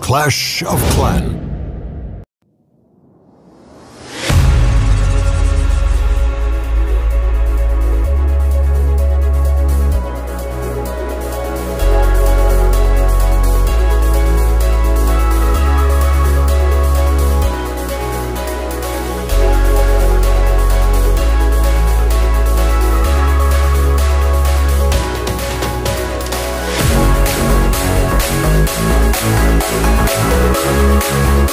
Clash of Clans.